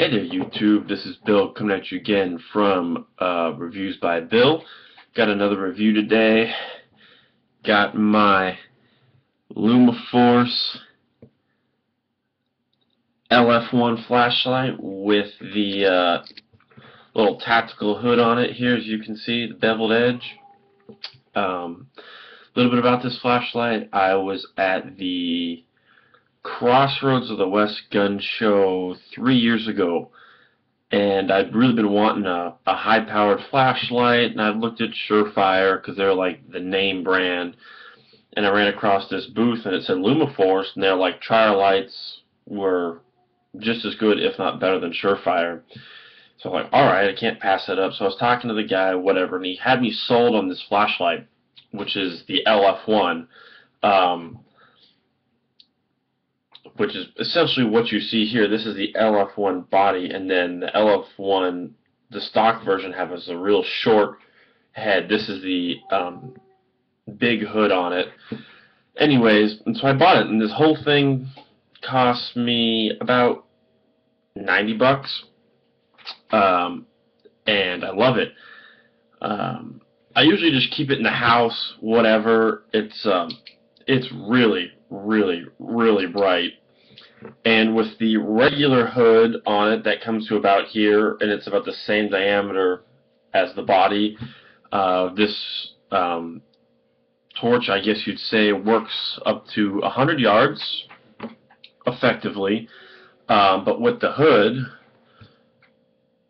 Hey there YouTube, this is Bill coming at you again from uh, Reviews by Bill. Got another review today. Got my LumaForce LF1 flashlight with the uh, little tactical hood on it here as you can see, the beveled edge. A um, little bit about this flashlight. I was at the Crossroads of the West gun show three years ago and I'd really been wanting a, a high powered flashlight and I'd looked at Surefire because they're like the name brand and I ran across this booth and it said LumaForce and their like trial lights were just as good if not better than Surefire. So I'm like alright I can't pass it up. So I was talking to the guy whatever and he had me sold on this flashlight which is the LF1 um, which is essentially what you see here. This is the LF1 body, and then the LF1, the stock version, has a real short head. This is the um, big hood on it. Anyways, and so I bought it, and this whole thing cost me about 90 bucks, um, and I love it. Um, I usually just keep it in the house, whatever. It's um, it's really, really, really bright and with the regular hood on it that comes to about here and it's about the same diameter as the body uh, this um, torch I guess you'd say works up to 100 yards effectively. Um, but with the hood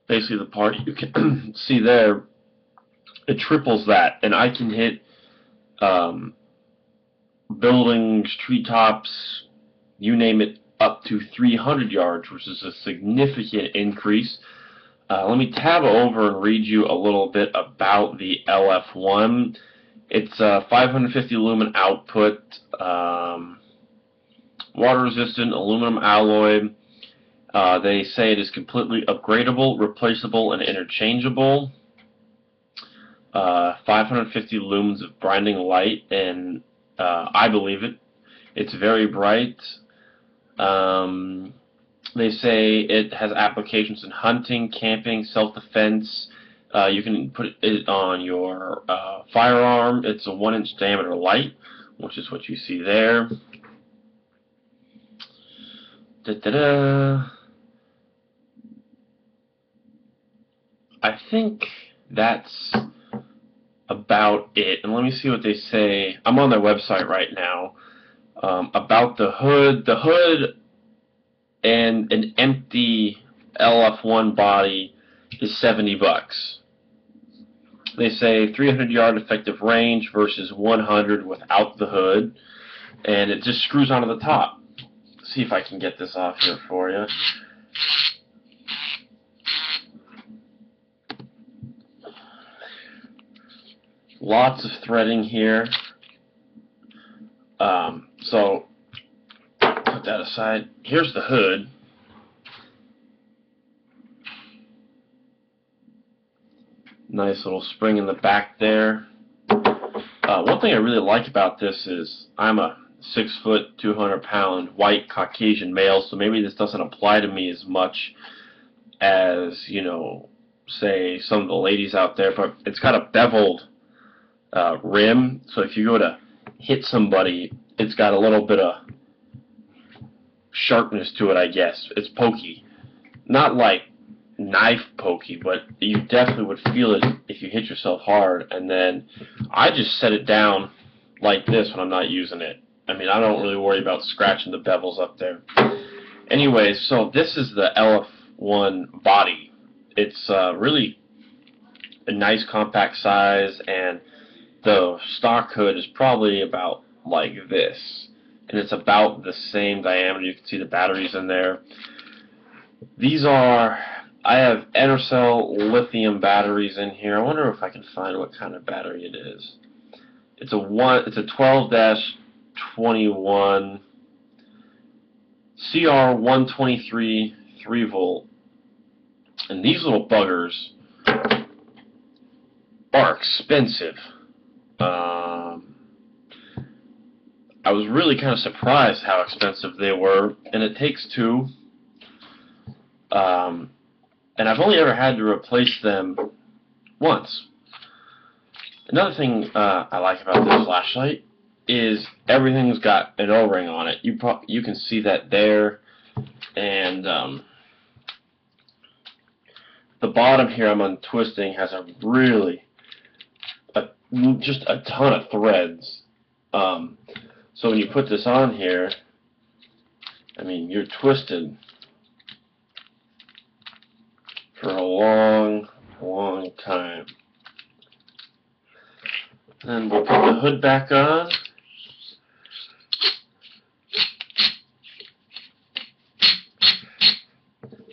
basically the part you can see there it triples that and I can hit um, buildings, treetops, you name it, up to 300 yards, which is a significant increase. Uh, let me tab over and read you a little bit about the LF1. It's a 550 lumen output, um, water resistant aluminum alloy. Uh, they say it is completely upgradable, replaceable, and interchangeable. Uh, 550 lumens of blinding light, and uh, I believe it. It's very bright. Um, they say it has applications in hunting, camping, self-defense. Uh, you can put it on your uh, firearm. It's a one-inch diameter light, which is what you see there. Da -da -da. I think that's about it. And let me see what they say. I'm on their website right now um, about the hood. The hood and an empty LF1 body is 70 bucks. They say 300 yard effective range versus 100 without the hood, and it just screws onto the top. Let's see if I can get this off here for you. Lots of threading here. Um, so put that aside. Here's the hood. Nice little spring in the back there. Uh, one thing I really like about this is I'm a six foot, 200 pound white Caucasian male, so maybe this doesn't apply to me as much as, you know, say some of the ladies out there, but it's got a beveled uh, rim, so if you go to hit somebody, it's got a little bit of sharpness to it, I guess. It's pokey. Not like knife pokey, but you definitely would feel it if you hit yourself hard. And then I just set it down like this when I'm not using it. I mean, I don't really worry about scratching the bevels up there. Anyways, so this is the LF1 body. It's uh, really a nice compact size, and the stock hood is probably about like this. And it's about the same diameter. You can see the batteries in there. These are I have Enercell lithium batteries in here. I wonder if I can find what kind of battery it is. It's a one it's a 12-21 CR123 3 volt. And these little buggers are expensive. Um, I was really kind of surprised how expensive they were, and it takes two. Um, and I've only ever had to replace them once. Another thing uh, I like about this flashlight is everything's got an O-ring on it. You pro you can see that there, and um, the bottom here I'm untwisting has a really a, just a ton of threads. Um, so when you put this on here, I mean you're twisted for a long, long time. Then we'll put the hood back on.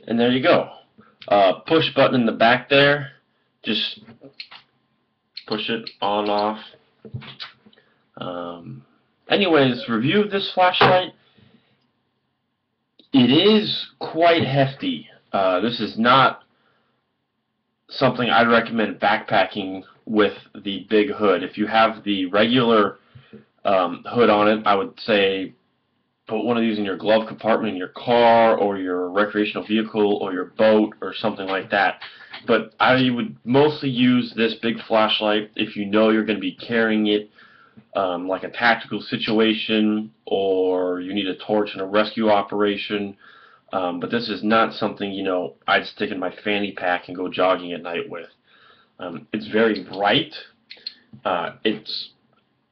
And there you go. Uh, push button in the back there. Just push it on off. Anyways, review of this flashlight. It is quite hefty. Uh, this is not something I'd recommend backpacking with the big hood. If you have the regular um, hood on it, I would say put one of these in your glove compartment in your car or your recreational vehicle or your boat or something like that. But I would mostly use this big flashlight if you know you're going to be carrying it um, like a tactical situation or you need a torch in a rescue operation. Um, but this is not something, you know, I'd stick in my fanny pack and go jogging at night with. Um, it's very bright. Uh, it's,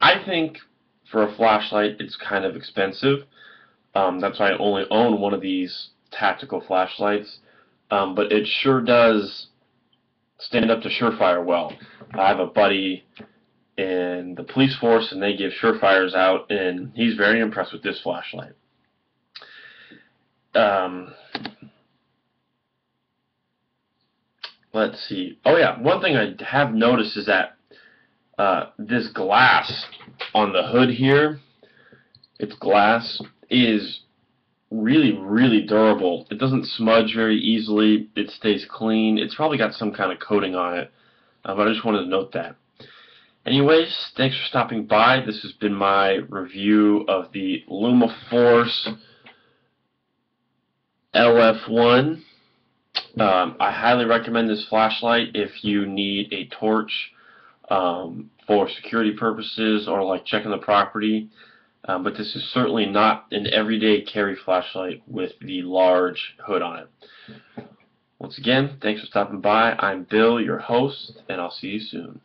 I think, for a flashlight, it's kind of expensive. Um, that's why I only own one of these tactical flashlights. Um, but it sure does stand up to Surefire well. I have a buddy in the police force, and they give Surefires out, and he's very impressed with this flashlight. Um, let's see. Oh yeah, one thing I have noticed is that uh, this glass on the hood here, it's glass, is really, really durable. It doesn't smudge very easily. It stays clean. It's probably got some kind of coating on it, uh, but I just wanted to note that. Anyways, thanks for stopping by. This has been my review of the LumaForce LF1. Um, I highly recommend this flashlight if you need a torch um, for security purposes or like checking the property. Um, but this is certainly not an everyday carry flashlight with the large hood on it. Once again, thanks for stopping by. I'm Bill, your host, and I'll see you soon.